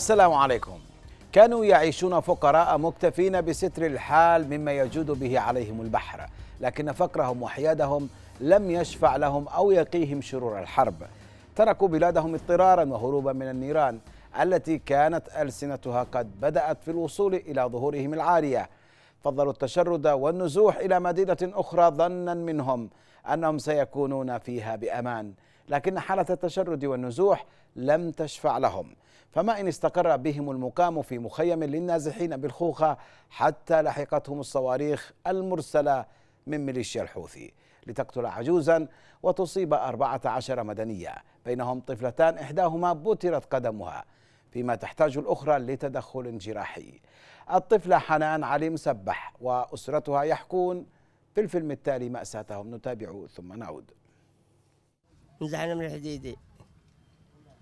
السلام عليكم. كانوا يعيشون فقراء مكتفين بستر الحال مما يجود به عليهم البحر لكن فقرهم وحيادهم لم يشفع لهم أو يقيهم شرور الحرب. تركوا بلادهم اضطرارا وهروبا من النيران التي كانت ألسنتها قد بدأت في الوصول إلى ظهورهم العالية. فضلوا التشرد والنزوح إلى مدينة أخرى ظنا منهم أنهم سيكونون فيها بأمان لكن حالة التشرد والنزوح لم تشفع لهم. فما إن استقر بهم المقام في مخيم للنازحين بالخوخة حتى لحقتهم الصواريخ المرسلة من ميليشيا الحوثي لتقتل عجوزا وتصيب أربعة عشر مدنية. بينهم طفلتان إحداهما بترت قدمها فيما تحتاج الأخرى لتدخل جراحي. الطفلة حنان علي مسبح وأسرتها يحكون في الفيلم التالي مأساتهم نتابع ثم نعود. نزحنا من الحديدة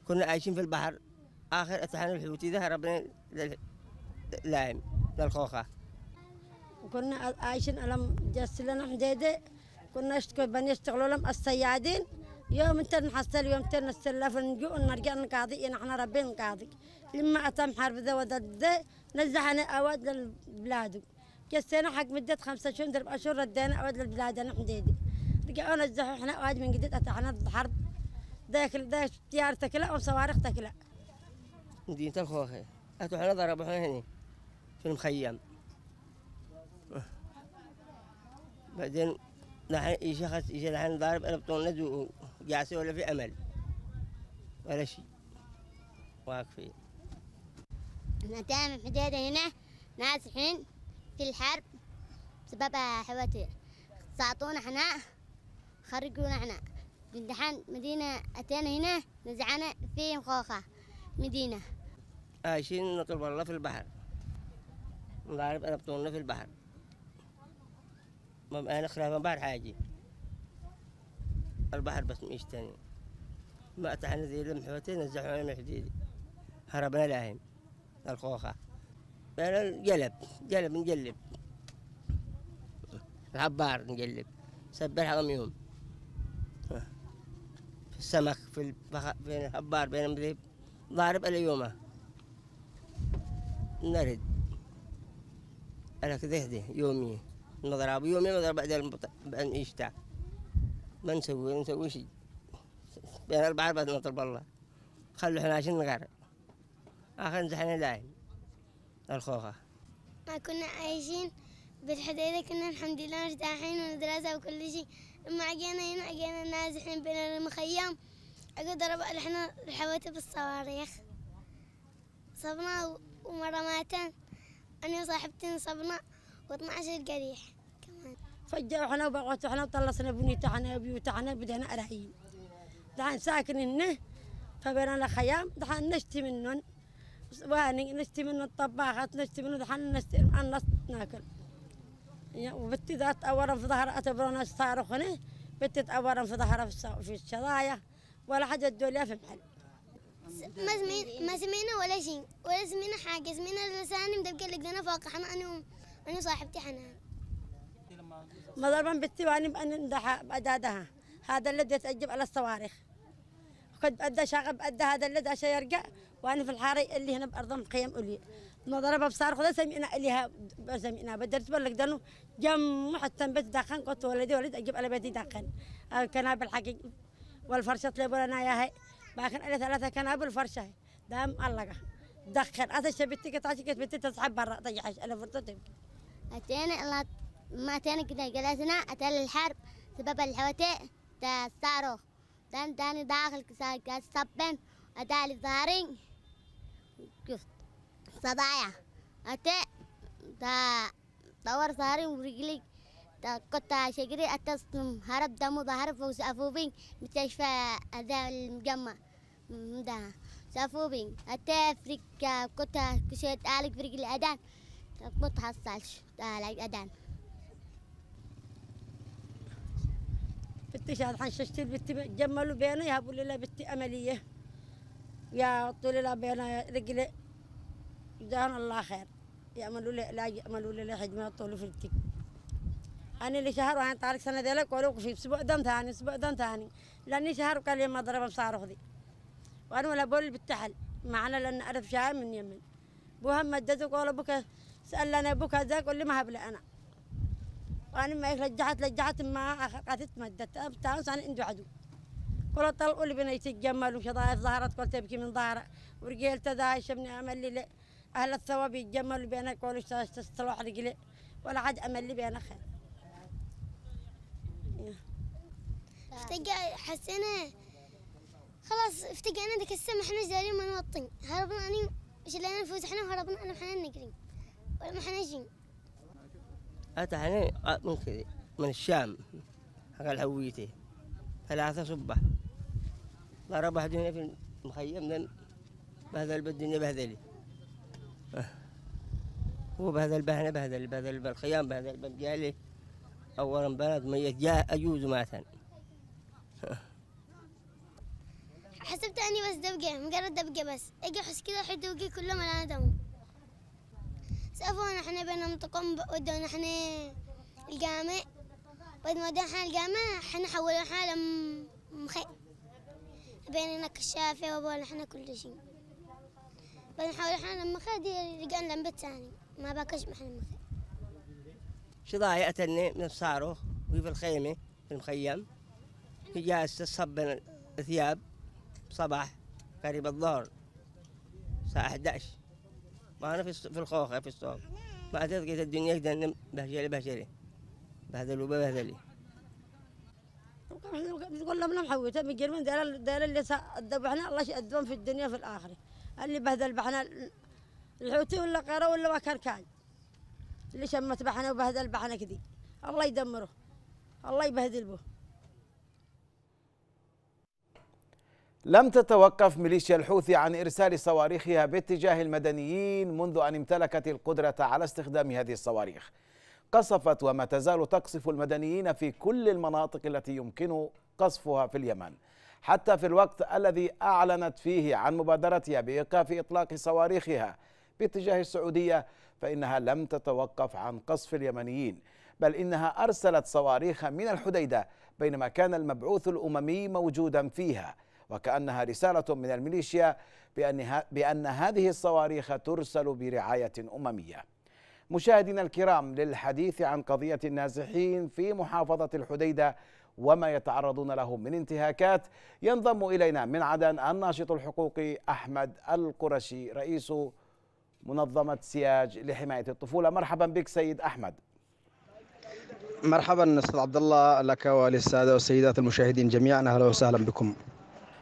كنا عايشين في البحر. آخر اتحنا الحوتي ده هربنا للايم للخوخة. وكنا عايشين ألم جس لنا حديدة كنا نشتغل بنشتغلوا لهم الصيادين يوم انت نحصل يوم انت نستلف نجو نرجع نقاضي نحن ربين نقاضي. لما أتم حرب ذا وضد ذا نزحنا أواد للبلاد. جسينا حق مدة خمسة شهور درب أشهر ردينا أواد للبلاد أنا حديدي رجعوا نزحوا إحنا أواد من جديد أتحنا الحرب ذاك ذاك طيارة تكلا وصواريخ تكلا. مدينة الخوخة أتوحنا ضربوا هنا في المخيم بعدين نحن يشخص يجي نحن ضارب أنا بطول ند وجاسي ولا في أمل. ولا شيء واقفين تام حديدة هنا ناسحين في الحرب سبب حواتي ساعطونا إحنا خرجونا إحنا دحين مدينة أتينا هنا نزعنا في خوخة مدينة. عايشين نطلب الله في البحر. نضارب أنا بطولنا في البحر. ما أنا خلاف البحر حاجة. البحر بس مش تاني. ما أتحنا زي المحوتين نزحونا من الحديد هربنا لهم. الخوخة. أنا الجلب. جلب نجلب. العبار نجلب. سبح كم يوم. في السمك في البخ... بين الحبار بين المذيب ضارب اليومه نرد. أنا كذا هدي يومي. نضرب يومي نضرب بعدين بعدين يشتع ما نسوي نسوي شيء. بين البحر بعد نطلب الله. خلوا إحنا عشان نغرق آخر نزحنا لاين الخوخة. ما كنا عايشين بالحديدة كنا الحمد لله مرتاحين وندرسة وكل شيء. لما أجينا هنا أجينا نازحين بين المخيم. أقول ضرب إحنا الحواتي بالصواريخ صبنا ومرة ماتن أنا وصاحبتي صبنا و12 قريح كمان. فجأة إحنا وبقوت إحنا وطلصنا بنيتنا بيوتنا بدينا أرهين دحين ساكنين هنا فبينا الخيام دحين نشتي منهم واني نشتي منه الطباخات نشتي منه دحين نشتي النص ناكل. وبنتي ذات أورا في ظهر أتبرونا صاروخ هنا. بنتي تأورا في ظهرها في الشظايا ولا حاجة الدولية في محل. ما سمينا ولا شيء ولا سمينا حاجة. سمينا لساني مدبقة لقينا فوق إحنا أنا أنا وصاحبتي حنان. ما ضربا بنتي واني بأن ندح بأدادها هذا الذي يتأجب على الصواريخ. قد أدى شغب أدى هذا الذي عشان يرجع وأنا في الحارة اللي هنا بأرض مخيم أولي. ما ضرب بصاروخ ده سمعنا اللي سمعنا بدرت بلك دانو جم حتى بيت داخن قلت ولدي ولد أجيب على بيتي داخن. الكناب الحقيقي والفرشة اللي بلنا يا باكن على ثلاثة كناب الفرشة دام الله دخل. أنا شبتي قطعتي كنت بنتي تسحب برا. طيحش أنا فرصة تبكي أتينا ما أتينا كده جلسنا. أتى الحرب. سبب الحوتي تا صاروخ دان داني داخل كاس صبن. أتى ظهرين صدايا. أتى. تا دور ظهري ورجلي. كنت شجري. أتصم هرب دمو ظهر فوز أفوبين. مستشفى هذا المجمع. ده سافوبين أفريقيا. كنت كشيت آلك في رجل أدان كنت حصلش آلك أدان. بنتي شاد حنششتي بنتي جملوا بينا. يهبوا لي بنتي أملية. يا طول لها بينا رجلي. جزاهم الله خير. يعملوا لي علاج يعملوا لي حجمة طول في التك أنا اللي شهر وأنا طارق سنة ذلك ولو في أسبوع دم ثاني أسبوع دم ثاني. لأني شهر قال لي ما ضرب بصاروخ ذي وأنا ولا بقول بالتحل. معنا لأن أعرف شاي من يمن بوها مدد وقال أبوك سالنا أبوك ذاك قول لي ما هبل أنا. وأنا ما رجعت رجعت ما قعدت مدت بتاوس أنا عنده عدو. كل طلقوا لي بني يتجمل وشظايف ظهرت قلت تبكي من ظهره ورجيل تدايش ابني عمل لي. أهل الثواب يتجملوا بينك قولوا تستلوح رجلي. ولا عاد أمل لي بينك خير. حسينا خلاص افتقينا ذيك السما إحنا جايين ما نوطن هربنا اني شلينا نفوز إحنا وهربنا أنا محنا نقري ولا محنا نجي أتى من كذا من الشام. حق الهويته ثلاثة صبة ضرب واحد هنا في المخيم بهذل بالدنيا بهذلي. هو بهذل بهنا بهذل بهذل بالخيام بهذل بالجالي. أولا بلد ميت جاء أجوز ماتا. حسبت اني بس دبقة مجرد دبقة بس. أجي احس كذا حد وقي كله دم سافونا إحنا بينا متقم ودونا إحنا الجامع. بعد ما ودونا الجامع إحنا حولنا إحنا لم مخي. بيننا كشافة وابونا إحنا كل شيء. بعد نحاول إحنا لما خدي لقينا لمبة ثاني. ما باكش محل مخي. شظايا أتني من الصاروخ وهي في الخيمة في المخيم. هي جالسة تصب ثياب صباح قريب الظهر الساعة 11 ما أنا في في الخوخة في السوق ما تلقيت الدنيا كده بهجلي بهجلي. بهذلوا بهذلي. تقول لهم بيجر من دير دير اللي ذبحنا الله يأدبهم في الدنيا في الآخرة. اللي بهذل بحنا الحوتي ولا قرا ولا ما كان كان. اللي شمت بحنا وبهذل بحنا كذي. الله يدمره. الله يبهدل به. لم تتوقف ميليشيا الحوثي عن إرسال صواريخها باتجاه المدنيين منذ أن امتلكت القدرة على استخدام هذه الصواريخ. قصفت وما تزال تقصف المدنيين في كل المناطق التي يمكن قصفها في اليمن. حتى في الوقت الذي أعلنت فيه عن مبادرتها بإيقاف إطلاق صواريخها باتجاه السعودية فإنها لم تتوقف عن قصف اليمنيين بل إنها أرسلت صواريخ من الحديدة بينما كان المبعوث الأممي موجودا فيها. وكأنها رسالة من الميليشيا بأن, بأن هذه الصواريخ ترسل برعاية أممية. مشاهدينا الكرام للحديث عن قضية النازحين في محافظة الحديدة وما يتعرضون له من انتهاكات ينضم إلينا من عدن الناشط الحقوقي أحمد القرشي رئيس منظمة سياج لحماية الطفولة. مرحبا بك سيد أحمد. مرحبا أستاذ عبد الله لك وللسادة والسيدات المشاهدين جميعا أهلا وسهلا بكم.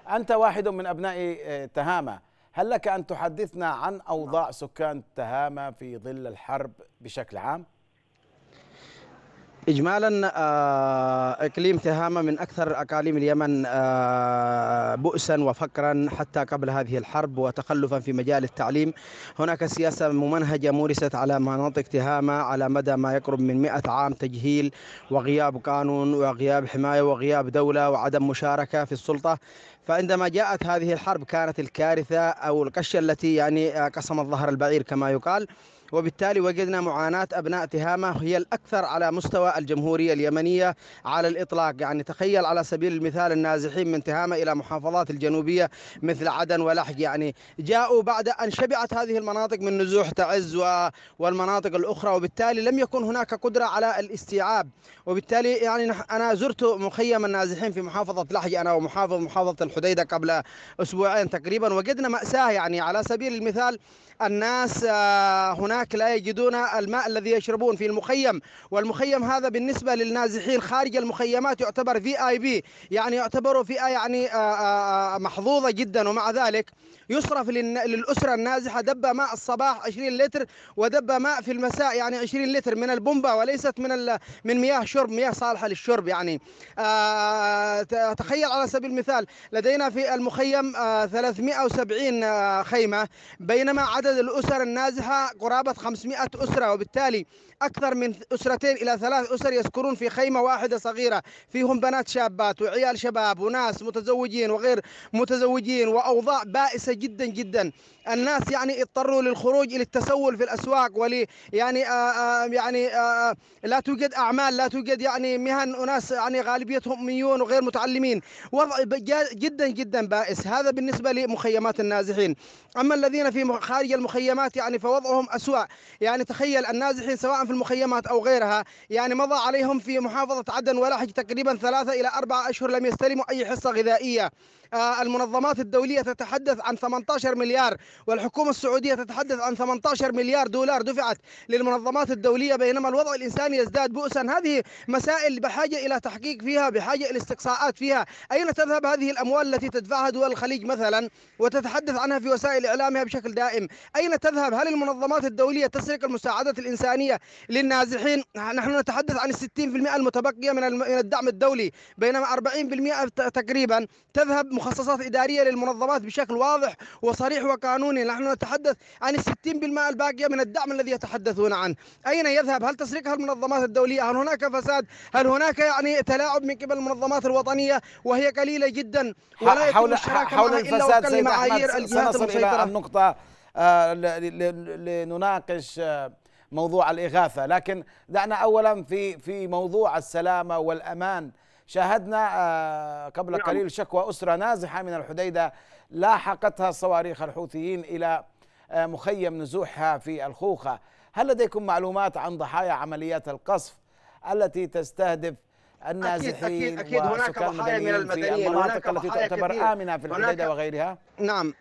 أنت واحد من أبناء آه، تهامة هل لك أن تحدثنا عن أوضاع سكان تهامة في ظل الحرب بشكل عام؟ اجمالا آه، إقليم تهامه من أكثر أقاليم اليمن آه، بؤسا وفقرا حتى قبل هذه الحرب وتخلفا في مجال التعليم. هناك سياسة ممنهجة مورست على مناطق تهامة على مدى ما يقرب من 100 عام تجهيل وغياب قانون وغياب حماية وغياب دولة وعدم مشاركة في السلطة. فعندما جاءت هذه الحرب كانت الكارثة أو القشه التي يعني آه، قسمت ظهر البعير كما يقال. وبالتالي وجدنا معاناة أبناء تهامة هي الأكثر على مستوى الجمهورية اليمنية على الإطلاق. يعني تخيل على سبيل المثال النازحين من تهامة إلى محافظات الجنوبية مثل عدن ولحج. يعني جاءوا بعد أن شبعت هذه المناطق من نزوح تعز والمناطق الأخرى وبالتالي لم يكن هناك قدرة على الاستيعاب. وبالتالي يعني أنا زرت مخيم النازحين في محافظة لحج. أنا ومحافظ محافظة الحديدة قبل أسبوعين تقريبا. وجدنا مأساة يعني على سبيل المثال الناس آه، هناك لا يجدون الماء الذي يشربون في المخيم والمخيم هذا بالنسبة للنازحين خارج المخيمات يعتبر في اي بي يعني يعتبر فئة يعني آه، آه، محظوظة جدا. ومع ذلك يصرف للأسرة النازحة دب ماء الصباح 20 لتر ودب ماء في المساء يعني 20 لتر من البومبا وليست من من مياه شرب مياه صالحة للشرب يعني. آه، تخيل على سبيل المثال لدينا في المخيم آه، 370 آه، خيمة بينما عدد الأسر النازحة قرابة 500 أسرة وبالتالي أكثر من أسرتين إلى ثلاث أسر يسكنون في خيمة واحدة صغيرة. فيهم بنات شابات وعيال شباب وناس متزوجين وغير متزوجين وأوضاع بائسة جدا جدا. الناس يعني اضطروا للخروج إلى التسول في الأسواق ولي يعني آه آه يعني آه لا توجد أعمال لا توجد يعني مهن. أناس يعني غالبيتهم أميون وغير متعلمين. وضع جدا جدا بائس. هذا بالنسبة لمخيمات النازحين. أما الذين في خارج المخيمات يعني فوضعهم أسوأ. يعني تخيل النازحين سواء في المخيمات أو غيرها يعني مضى عليهم في محافظة عدن ولحج تقريبا ثلاثة إلى أربعة أشهر لم يستلموا أي حصة غذائية. آه، المنظمات الدولية تتحدث عن 18 مليار والحكومة السعودية تتحدث عن 18 مليار دولار دفعت للمنظمات الدولية بينما الوضع الإنساني يزداد بؤسا. هذه مسائل بحاجة إلى تحقيق فيها بحاجة إلى استقصاءات فيها. أين تذهب هذه الأموال التي تدفعها دول الخليج مثلا وتتحدث عنها في وسائل إعلامها بشكل دائم؟ أين تذهب؟ هل المنظمات الدولية تسرق المساعدات الإنسانية للنازحين؟ نحن نتحدث عن 60% المتبقية من الدعم الدولي بينما 40% ت- تقريبا. تذهب مخصصات إدارية للمنظمات بشكل واضح وصريح وقانوني. نحن نتحدث عن ال 60% الباقية من الدعم الذي يتحدثون عنه. أين يذهب؟ هل تسرقها المنظمات الدولية؟ هل هناك فساد؟ هل هناك يعني تلاعب من قبل المنظمات الوطنية وهي قليلة جدا؟ ولا حول حول الفساد سيد الجهات سنصل المسيطرة. النقطة آه، لنناقش آه، موضوع الإغاثة. لكن دعنا اولا في في موضوع السلامة والأمان. شاهدنا آه، قبل نعم. قليل شكوى اسره نازحة من الحديدة لاحقتها صواريخ الحوثيين إلى آه، مخيم نزوحها في الخوخة هل لديكم معلومات عن ضحايا عمليات القصف التي تستهدف النازحين أكيد- أكيد هناك وسكان ضحايا من المدنيين في المناطق هناك التي تعتبر كثير. آمنة في هناك- الحديدة وغيرها نعم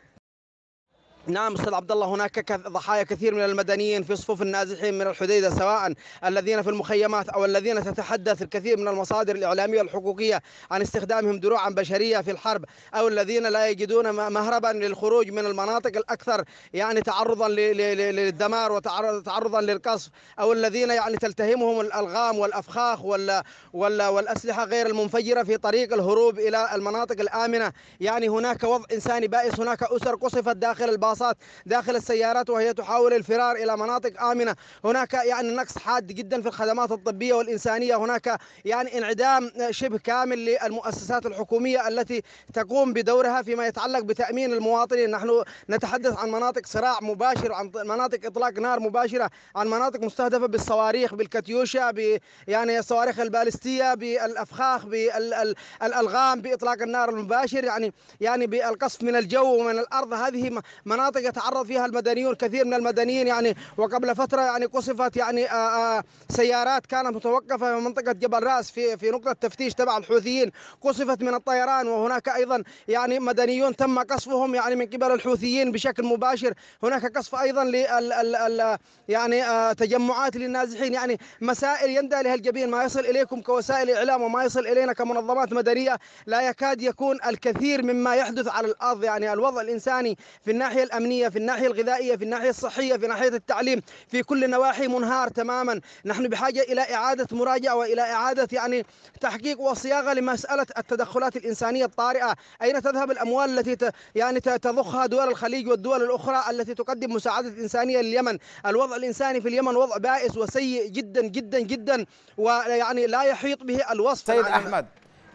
نعم أستاذ عبد الله هناك ضحايا كثير من المدنيين في صفوف النازحين من الحديدة سواء الذين في المخيمات أو الذين تتحدث الكثير من المصادر الإعلامية الحقوقيه عن استخدامهم دروعا بشرية في الحرب أو الذين لا يجدون مهربا للخروج من المناطق الأكثر يعني تعرضا للدمار وتعرضا للقصف أو الذين يعني تلتهمهم الألغام والأفخاخ وال وال والأسلحة غير المنفجرة في طريق الهروب إلى المناطق الآمنة. يعني هناك وضع إنساني بائس هناك أسر قصفت داخل الباصات داخل السيارات وهي تحاول الفرار إلى مناطق آمنة. هناك يعني نقص حاد جدا في الخدمات الطبية والإنسانية. هناك يعني انعدام شبه كامل للمؤسسات الحكومية التي تقوم بدورها فيما يتعلق بتأمين المواطنين. نحن نتحدث عن مناطق صراع مباشر عن مناطق إطلاق نار مباشرة عن مناطق مستهدفة بالصواريخ بالكاتيوشا ب يعني الصواريخ البالستية بالأفخاخ بالالغام بإطلاق النار المباشر. يعني يعني بالقصف من الجو ومن الأرض. هذه م- مناطق يتعرض فيها المدنيون كثير من المدنيين يعني وقبل فترة يعني قصفت يعني آه، آه، سيارات كانت متوقفة في منطقة جبل رأس في في نقطة تفتيش تبع الحوثيين. قصفت من الطيران وهناك أيضا يعني مدنيون تم قصفهم يعني من قبل الحوثيين بشكل مباشر. هناك قصف أيضا لل يعني آه، تجمعات للنازحين. يعني مسائل يندى لها الجبين ما يصل إليكم كوسائل إعلام وما يصل إلينا كمنظمات مدنية لا يكاد يكون الكثير مما يحدث على الأرض. يعني الوضع الإنساني في الناحية الأمنية في الناحية الغذائية في الناحية الصحية في ناحية التعليم في كل النواحي منهار تماما نحن بحاجة إلى إعادة مراجعة وإلى إعادة يعني تحقيق وصياغة لمسألة التدخلات الإنسانية الطارئة أين تذهب الأموال التي ت- يعني تضخها دول الخليج والدول الأخرى التي تقدم مساعدة إنسانية لليمن الوضع الإنساني في اليمن وضع بائس وسيء جدا جدا جدا ويعني لا يحيط به الوصف سيد نعم. أحمد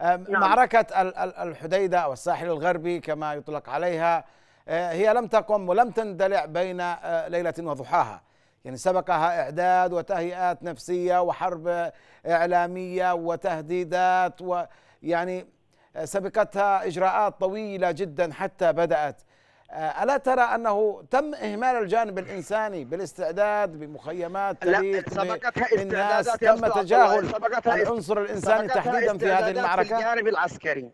نعم. معركة ال- ال- الحديدة أو الساحل الغربي كما يطلق عليها هي لم تقم ولم تندلع بين آه، ليلة وضحاها. يعني سبقها إعداد وتهيئات نفسية وحرب إعلامية وتهديدات ويعني آه، سبقتها إجراءات طويلة جدا حتى بدأت. آه، ألا ترى أنه تم إهمال الجانب الإنساني بالاستعداد بمخيمات لا تليق سبقتها يا تم تجاهل العنصر الإنساني تحديدا في هذه المعركة في الجانب العسكري.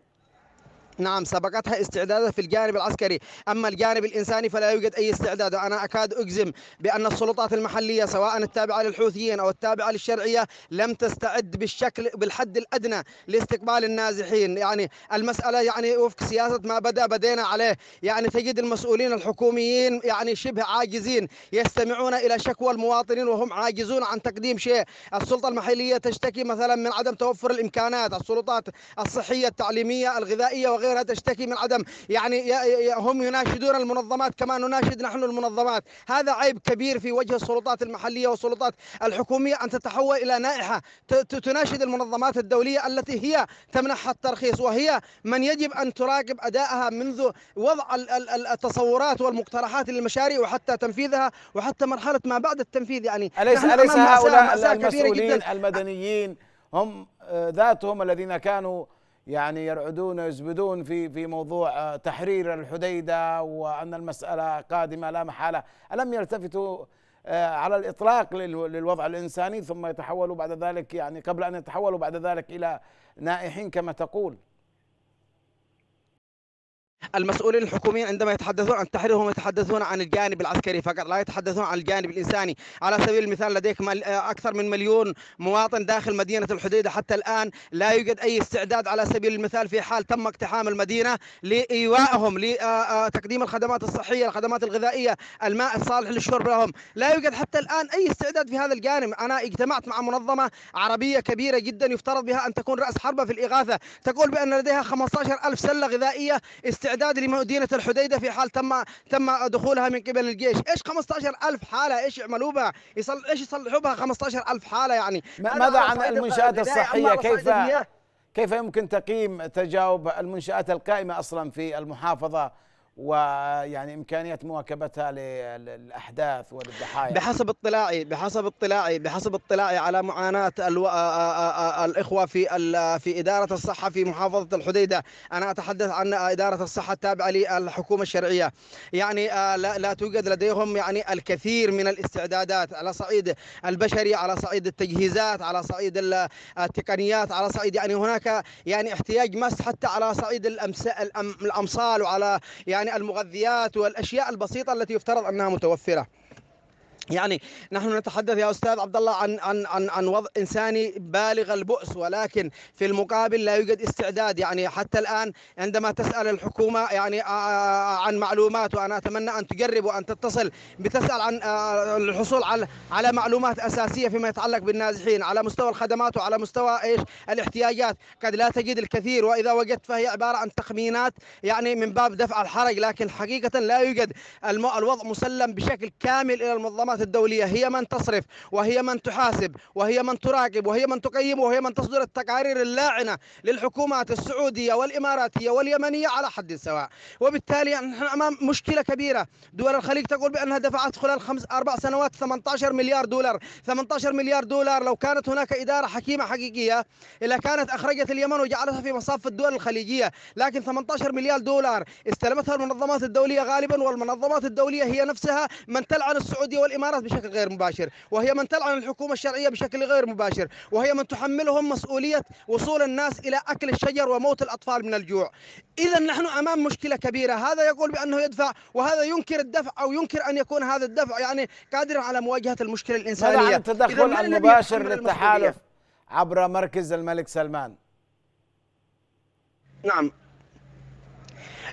نعم سبقتها استعدادات في الجانب العسكري. أما الجانب الإنساني فلا يوجد أي استعداد. وأنا أكاد أجزم بأن السلطات المحلية سواء التابعة للحوثيين أو التابعة للشرعية لم تستعد بالشكل بالحد الأدنى لاستقبال النازحين. يعني المسألة يعني وفق سياسة ما بدأ بدينا عليه. يعني تجد المسؤولين الحكوميين يعني شبه عاجزين يستمعون إلى شكوى المواطنين وهم عاجزون عن تقديم شيء. السلطة المحلية تشتكي مثلا من عدم توفر الإمكانات السلطات الصحية التعليمية الغذائية وغيرها. تشتكي من عدم يعني هم يناشدون المنظمات كما نناشد نحن المنظمات هذا عيب كبير في وجه السلطات المحلية والسلطات الحكومية أن تتحول إلى نائحة تناشد المنظمات الدولية التي هي تمنحها الترخيص وهي من يجب أن تراقب أدائها منذ وضع ال- ال- ال- التصورات والمقترحات للمشاريع وحتى تنفيذها وحتى مرحلة ما بعد التنفيذ يعني أليس أليس هؤلاء المسؤولين جداً. المدنيين هم آه، ذاتهم الذين كانوا يعني يرعدون ويزبدون في في موضوع آه، تحرير الحديدة وأن المسألة قادمة لا محالة، ألم يلتفتوا آه، على الإطلاق لل- للوضع الإنساني ثم يتحولوا بعد ذلك يعني قبل أن يتحولوا بعد ذلك إلى نائحين كما تقول. المسؤولين الحكوميين عندما يتحدثون عن التحرير هم يتحدثون عن الجانب العسكري فقط لا يتحدثون عن الجانب الإنساني. على سبيل المثال لديك مل- أكثر من مليون مواطن داخل مدينة الحديدة حتى الآن لا يوجد أي استعداد على سبيل المثال في حال تم اقتحام المدينة لإيوائهم لتقديم الخدمات الصحية الخدمات الغذائية الماء الصالح للشرب لهم لا يوجد حتى الآن أي استعداد في هذا الجانب. أنا اجتمعت مع منظمة عربية كبيرة جدا يفترض بها أن تكون رأس حربة في الإغاثة. تقول بأن لديها 15 ألف سلة غذائية لمدينة الحديدة في حال تم تم دخولها من قبل الجيش. إيش 15 ألف حالة؟ إيش يعملوا بها؟ يصل إيش يصلحوا بها 15 ألف حالة يعني؟ ماذا عن على صعيد كيف-. كيف يمكن تقييم تجاوب المنشآت القائمة أصلا في المحافظة ويعني إمكانية مواكبتها للأحداث وللضحايا بحسب اطلاعي بحسب اطلاعي بحسب اطلاعي على معاناة ألو... الإخوة في ال... في إدارة الصحة في محافظة الحديدة. أنا أتحدث عن إدارة الصحة التابعة للحكومة الشرعية. يعني لا, لا توجد لديهم يعني الكثير من الاستعدادات على صعيد البشري على صعيد التجهيزات على صعيد ال- التقنيات على صعيد يعني هناك يعني احتياج مس حتى على صعيد الأمس... الأم... الأمصال وعلى يعني المغذيات والأشياء البسيطة التي يفترض أنها متوفرة. يعني نحن نتحدث يا أستاذ عبد الله عن عن عن عن وضع إنساني بالغ البؤس ولكن في المقابل لا يوجد استعداد. يعني حتى الآن عندما تسأل الحكومة يعني عن معلومات وأنا أتمنى أن تجرب وأن تتصل بتسأل عن الحصول على على معلومات أساسية فيما يتعلق بالنازحين. على مستوى الخدمات وعلى مستوى إيش؟ الاحتياجات. قد لا تجد الكثير وإذا وجدت فهي عبارة عن تخمينات يعني من باب دفع الحرج لكن حقيقة لا يوجد الوضع مسلم بشكل كامل إلى المنظمات الدولية هي من تصرف وهي من تحاسب وهي من تراقب وهي من تقيم وهي من تصدر التقارير اللاعنة للحكومات السعودية والإماراتية واليمنية على حد سواء. وبالتالي نحن أمام مشكلة كبيرة. دول الخليج تقول بأنها دفعت خلال خمس أربع سنوات 18 مليار دولار. 18 مليار دولار لو كانت هناك إدارة حكيمة حقيقية إلا كانت أخرجت اليمن وجعلتها في مصاف الدول الخليجية. لكن 18 مليار دولار استلمتها المنظمات الدولية غالبا والمنظمات الدولية هي نفسها من تلعن السعودية والامارات بشكل غير مباشر وهي من تلعن الحكومة الشرعية بشكل غير مباشر وهي من تحملهم مسؤولية وصول الناس إلى أكل الشجر وموت الأطفال من الجوع. اذا نحن أمام مشكلة كبيرة. هذا يقول بأنه يدفع وهذا ينكر الدفع أو ينكر أن يكون هذا الدفع يعني قادرا على مواجهة المشكلة ماذا الانسانيه عن إذا التدخل المباشر للتحالف؟ عبر مركز الملك سلمان. نعم.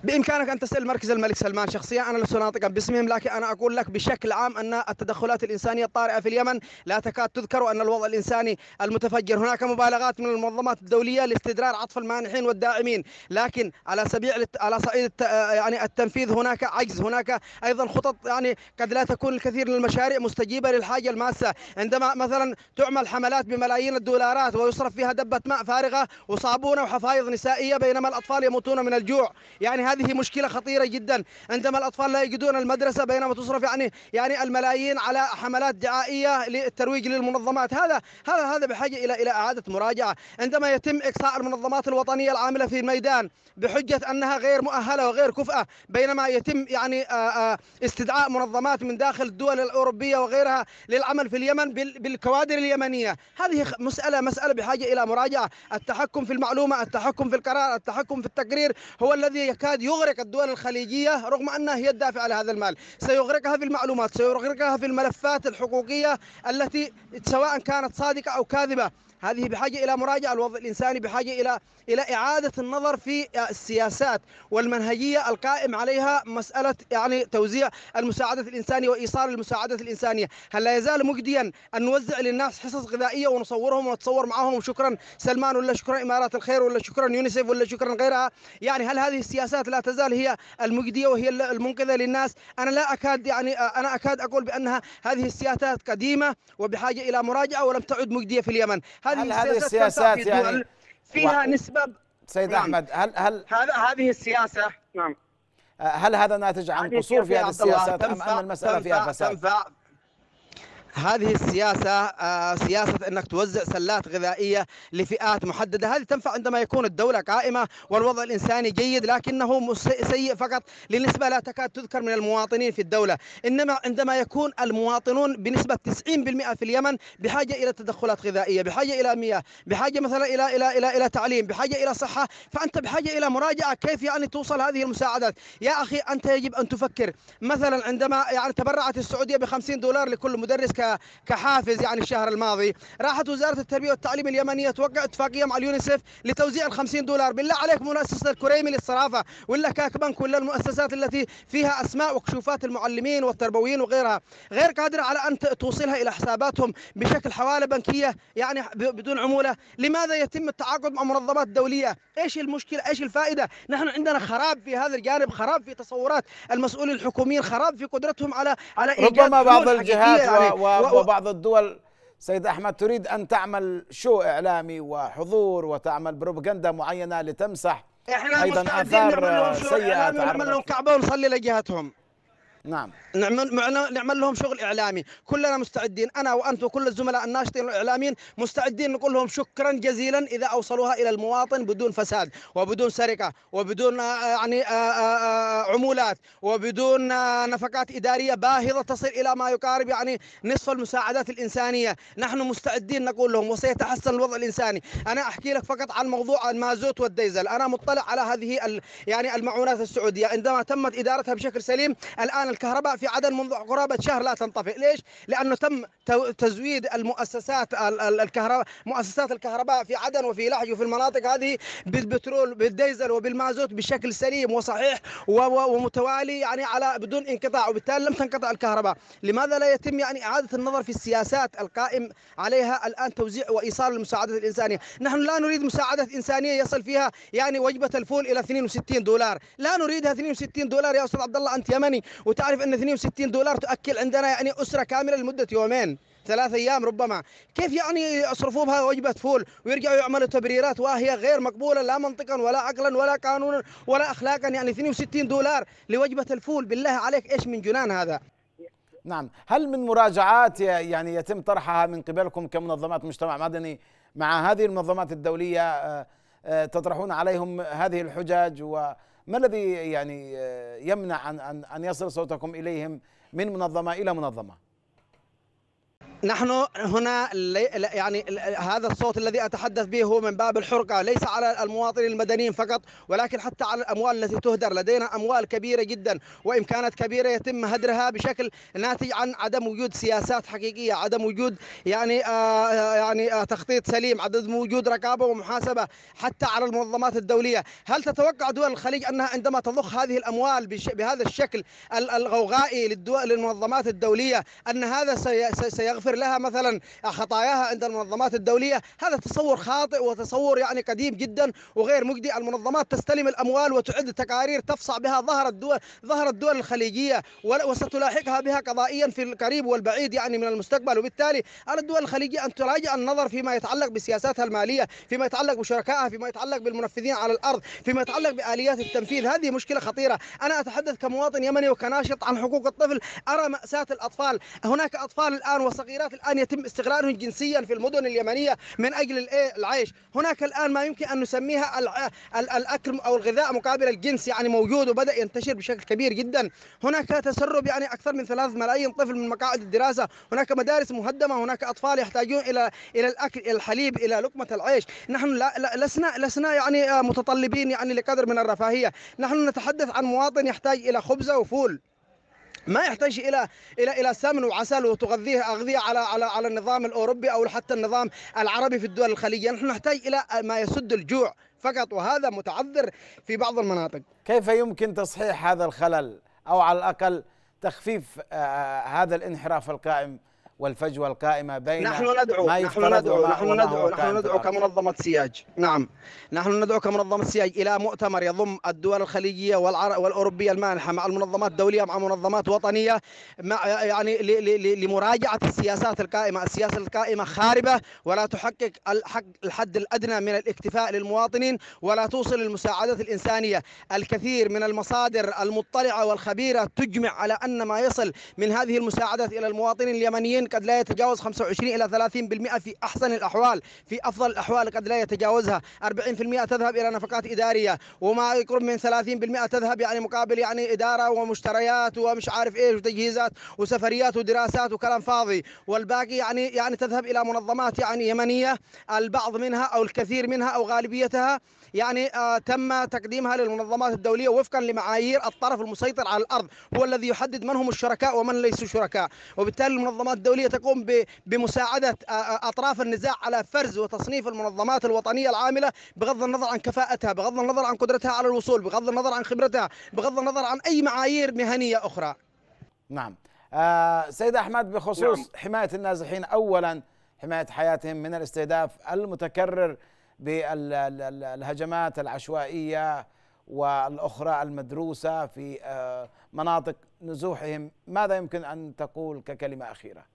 بإمكانك أن تسأل مركز الملك سلمان شخصيا أنا لست ناطقا باسمهم لكن أنا أقول لك بشكل عام أن التدخلات الإنسانية الطارئة في اليمن لا تكاد تذكر وان الوضع الإنساني المتفجر. هناك مبالغات من المنظمات الدولية لاستدرار عطف المانحين والداعمين لكن على سبيل على صعيد يعني التنفيذ هناك عجز. هناك أيضا خطط يعني قد لا تكون الكثير من المشاريع مستجيبة للحاجة الماسة. عندما مثلا تعمل حملات بملايين الدولارات ويصرف فيها دبة ماء فارغة وصابونة وحفايض نسائية بينما الأطفال يموتون من الجوع. يعني هذه مشكلة خطيرة جدا. عندما الأطفال لا يجدون المدرسة بينما تصرف يعني يعني الملايين على حملات دعائية للترويج للمنظمات. هذا هذا هذا بحاجة إلى إلى إعادة مراجعة. عندما يتم إقصاء المنظمات الوطنية العاملة في الميدان بحجة أنها غير مؤهلة وغير كفءه بينما يتم يعني استدعاء منظمات من داخل الدول الأوروبية وغيرها للعمل في اليمن بال- بالكوادر اليمنية. هذه مسألة مسألة بحاجة إلى مراجعة. التحكم في المعلومة التحكم في القرار التحكم في التقرير هو الذي يكاد يغرق الدول الخليجية رغم انها هي الدافعه لهذا المال. سيغرقها في المعلومات سيغرقها في الملفات الحقوقية التي سواء كانت صادقة أو كاذبة. هذه بحاجة إلى مراجعة الوضع الإنساني بحاجة إلى إلى إعادة النظر في السياسات والمنهجية القائم عليها مسألة يعني توزيع المساعدات الإنسانية وإيصال المساعدات الإنسانية، هل لا يزال مجديا أن نوزع للناس حصص غذائية ونصورهم ونتصور معهم؟ شكرا سلمان ولا شكرا إمارات الخير ولا شكرا يونيسف ولا شكرا غيرها، يعني هل هذه السياسات لا تزال هي المجدية وهي المنقذة للناس؟ أنا لا أكاد يعني أنا أكاد أقول بأنها هذه السياسات قديمة وبحاجة إلى مراجعة ولم تعد مجدية في اليمن، هل هذه تنفع السياسات في يعني فيها و- نسبة سيد نعم. أحمد هل هل هذا هذه السياسة نعم هل هذا ناتج عن هذه قصور في هذه السياسات ام ان المسألة فيها فساد؟ تنفع هذه السياسة آه، سياسة أنك توزع سلات غذائية لفئات محددة. هذه تنفع عندما يكون الدولة قائمة والوضع الإنساني جيد لكنه سيء فقط. لنسبة لا تكاد تذكر من المواطنين في الدولة. إنما عندما يكون المواطنون بنسبة 90% في اليمن بحاجة إلى تدخلات غذائية بحاجة إلى مياه بحاجة مثلا إلى إلى إلى إلى تعليم بحاجة إلى صحة فأنت بحاجة إلى مراجعة كيف يعني توصل هذه المساعدات. يا أخي أنت يجب أن تفكر. مثلا عندما يعني تبرعت السعودية ب 50 دولار لكل مدرس كحافز يعني الشهر الماضي. راحت وزارة التربية والتعليم اليمنية توقع اتفاقية مع اليونيسف لتوزيع ال 50 دولار. بالله عليك مؤسسة الكريمي للصرافة ولا كاك بنك ولا المؤسسات التي فيها أسماء وكشوفات المعلمين والتربويين وغيرها. غير قادرة على أن ت- توصلها إلى حساباتهم بشكل حوالة بنكية يعني بدون عمولة. لماذا يتم التعاقد مع منظمات دولية؟ إيش المشكلة؟ إيش الفائدة؟ نحن عندنا خراب في هذا الجانب خراب في تصورات المسؤولين الحكوميين خراب في قدرتهم على على إيجاد ربما بعض الجهات يعني. و- و- وبعض الدول. سيد أحمد تريد أن تعمل شو إعلامي وحضور وتعمل بروباغندا معينة لتمسح إحنا أيضاً مستعدين آثار نعمل سيئة إعلامي تعرضت لهم كعبه ونصلي لجهتهم. نعم. نعمل نعمل لهم شغل إعلامي. كلنا مستعدين أنا وأنت وكل الزملاء الناشطين والاعلاميين مستعدين نقول لهم شكرا جزيلا إذا أوصلوها إلى المواطن بدون فساد وبدون سرقة وبدون آه، يعني آه، آه، آه، عمولات وبدون نفقات إدارية باهظة تصل إلى ما يقارب يعني نصف المساعدات الإنسانية. نحن مستعدين نقول لهم وسيتحسن الوضع الإنساني. أنا أحكي لك فقط عن موضوع المازوت والديزل. أنا مطلع على هذه يعني المعونات السعودية. عندما تمت إدارتها بشكل سليم الآن الكهرباء في عدن منذ قرابة شهر لا تنطفئ. ليش؟ لأنه تم تزويد المؤسسات ال- ال- الكهرباء مؤسسات الكهرباء في عدن وفي لحج وفي المناطق هذه بالبترول بالديزل وبالمازوت بشكل سليم وصحيح ومتوالي يعني على بدون انقطاع. وبالتالي لم تنقطع الكهرباء. لماذا لا يتم يعني إعادة النظر في السياسات القائم عليها الآن توزيع وإيصال المساعدات الإنسانية؟ نحن لا نريد مساعدات إنسانية يصل فيها يعني وجبة الفول إلى 62 دولار. لا نريدها 62 دولار يا أستاذ عبد الله أنت يمني. وتعرف إن 62 دولار تاكل عندنا يعني أسرة كاملة لمدة يومين ثلاث أيام ربما. كيف يعني يصرفوا بها وجبة فول ويرجعوا يعملوا تبريرات وهي غير مقبولة لا منطقا ولا عقلا ولا قانونا ولا اخلاقا؟ يعني 62 دولار لوجبة الفول بالله عليك إيش من جنان هذا؟ نعم. هل من مراجعات يعني يتم طرحها من قبلكم كمنظمات مجتمع مدني مع هذه المنظمات الدولية آه، آه، تطرحون عليهم هذه الحجج وما الذي يعني آه، يمنع أن أن يصل صوتكم إليهم من منظمة إلى منظمة؟ نحن هنا يعني هذا الصوت الذي أتحدث به هو من باب الحرقة ليس على المواطنين المدنيين فقط ولكن حتى على الأموال التي تهدر. لدينا أموال كبيرة جدا وامكانات كبيرة يتم هدرها بشكل ناتج عن عدم وجود سياسات حقيقية عدم وجود يعني آه يعني آه تخطيط سليم عدم وجود رقابة ومحاسبة حتى على المنظمات الدولية. هل تتوقع دول الخليج أنها عندما تضخ هذه الأموال بهذا الشكل ال- الغوغائي للدول للمنظمات الدولية أن هذا سي- سيغفر لها مثلا خطاياها عند المنظمات الدولية. هذا تصور خاطئ وتصور يعني قديم جدا وغير مجدي. المنظمات تستلم الأموال وتعد تقارير تفصع بها ظهر الدول ظهر الدول الخليجية ول- وستلاحقها بها قضائيا في القريب والبعيد يعني من المستقبل. وبالتالي على الدول الخليجية أن تراجع النظر فيما يتعلق بسياساتها المالية فيما يتعلق بشركائها فيما يتعلق بالمنفذين على الأرض فيما يتعلق بآليات التنفيذ. هذه مشكلة خطيرة. أنا أتحدث كمواطن يمني وكناشط عن حقوق الطفل. أرى مأساة الأطفال. هناك أطفال الآن وصغيرات الآن يتم استغلالهم جنسيا في المدن اليمنية من أجل الإيه؟ العيش. هناك الآن ما يمكن أن نسميها الع- ال- الأكل أو الغذاء مقابل الجنس يعني موجود وبدأ ينتشر بشكل كبير جدا. هناك تسرب يعني أكثر من ثلاث ملايين طفل من مقاعد الدراسة. هناك مدارس مهدمة هناك أطفال يحتاجون إلى إلى الأكل إلى الحليب إلى لقمة العيش. نحن لا لسنا لسنا يعني آه، متطلبين يعني لقدر من الرفاهية. نحن نتحدث عن مواطن يحتاج إلى خبزة وفول. ما يحتاج إلى إلى إلى سمن وعسل وتغذيه أغذيه على على على النظام الأوروبي أو حتى النظام العربي في الدول الخليجية، نحن نحتاج إلى ما يسد الجوع فقط وهذا متعذر في بعض المناطق. كيف يمكن تصحيح هذا الخلل أو على الأقل تخفيف آه، هذا الانحراف القائم والفجوة القائمة بين نحن ندعو ما نحن ندعو نحن ندعو نحن ندعو. كمنظمة سياج. نعم. نحن ندعو كمنظمة سياج إلى مؤتمر يضم الدول الخليجية والعر... والأوروبية المانحة مع المنظمات الدولية مع منظمات وطنية مع يعني ل... ل... ل... لمراجعة السياسات القائمة. السياسة القائمة خاربة ولا تحقق الحق الحد الأدنى من الاكتفاء للمواطنين ولا توصل المساعدات الإنسانية. الكثير من المصادر المطلعة والخبيرة تجمع على أن ما يصل من هذه المساعدات إلى المواطنين اليمنيين قد لا يتجاوز 25 إلى 30% في أحسن الأحوال في أفضل الأحوال قد لا يتجاوزها. 40% تذهب إلى نفقات إدارية وما يقرب من 30% تذهب يعني مقابل يعني إدارة ومشتريات ومش عارف إيش وتجهيزات وسفريات ودراسات وكلام فاضي. والباقي يعني يعني تذهب إلى منظمات يعني يمنية البعض منها أو الكثير منها أو غالبيتها. يعني آه تم تقديمها للمنظمات الدولية وفقا لمعايير الطرف المسيطر على الأرض هو الذي يحدد من هم الشركاء ومن ليسوا شركاء. وبالتالي المنظمات الدولية تقوم بمساعدة آه، آه، أطراف النزاع على فرز وتصنيف المنظمات الوطنية العاملة بغض النظر عن كفاءتها بغض النظر عن قدرتها على الوصول بغض النظر عن خبرتها بغض النظر عن أي معايير مهنية أخرى. نعم. آه سيد أحمد بخصوص نعم. حماية النازحين أولا حماية حياتهم من الاستهداف المتكرر بالهجمات العشوائية والأخرى المدروسة في آه مناطق نزوحهم. ماذا يمكن أن تقول ككلمة أخيرة؟ آه،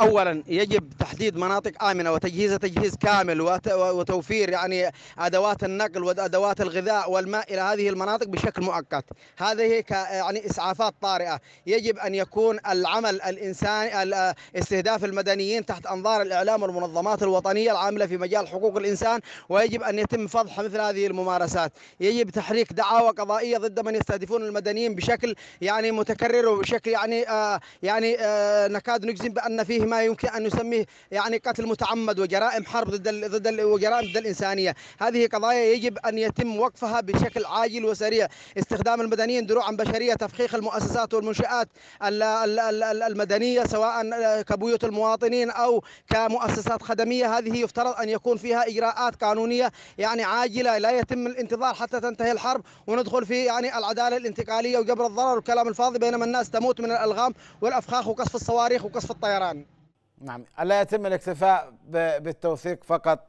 اولا يجب تحديد مناطق آمنة وتجهيزها تجهيز كامل وت- وتوفير يعني أدوات النقل وأدوات الغذاء والماء إلى هذه المناطق بشكل مؤقت. هذه يعني إسعافات طارئة. يجب أن يكون العمل الإنساني ال- استهداف المدنيين تحت أنظار الإعلام والمنظمات الوطنية العاملة في مجال حقوق الإنسان ويجب أن يتم فضح مثل هذه الممارسات. يجب تحريك دعاوى قضائية ضد من يستهدفون المدنيين بشكل يعني متكرر وبشكل يعني آه يعني آه نكاد نجزم بأن فيه ما يمكن أن نسميه يعني قتل متعمد وجرائم حرب ضد ال ضد ال وجرائم ضد الإنسانية، هذه قضايا يجب أن يتم وقفها بشكل عاجل وسريع، استخدام المدنيين دروعا بشرية، تفخيخ المؤسسات والمنشآت ال- ال- ال- ال- المدنية سواء كبيوت المواطنين أو كمؤسسات خدمية، هذه يفترض أن يكون فيها إجراءات قانونية يعني عاجلة. لا يتم الانتظار حتى تنتهي الحرب وندخل في يعني العدالة الانتقالية وجبر الضرر والكلام الفاضي. بينما الناس تموت من الألغام والأفخاخ وقصف الصواريخ وقصف الطيران. نعم. ألا يتم الاكتفاء بالتوثيق فقط.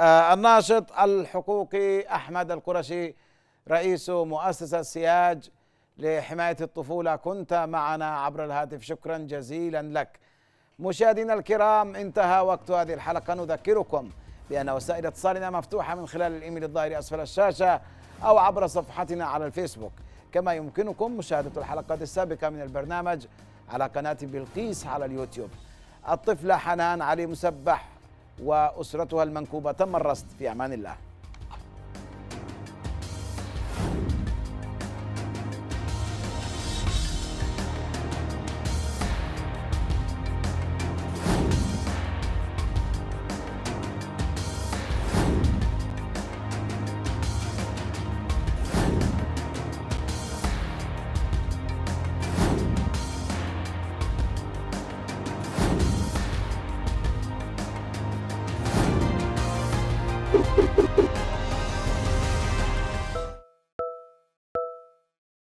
آه الناشط الحقوقي أحمد القرشي رئيس مؤسسة سياج لحماية الطفولة. كنت معنا عبر الهاتف. شكرا جزيلا لك. مشاهدينا الكرام انتهى وقت هذه الحلقة. نذكركم بأن وسائل اتصالنا مفتوحة من خلال الإيميل الظاهر أسفل الشاشة أو عبر صفحتنا على الفيسبوك. كما يمكنكم مشاهدة الحلقات السابقة من البرنامج على قناة بلقيس على اليوتيوب. الطفلة حنان علي مسبح وأسرتها المنكوبة تم الرصد في أمان الله.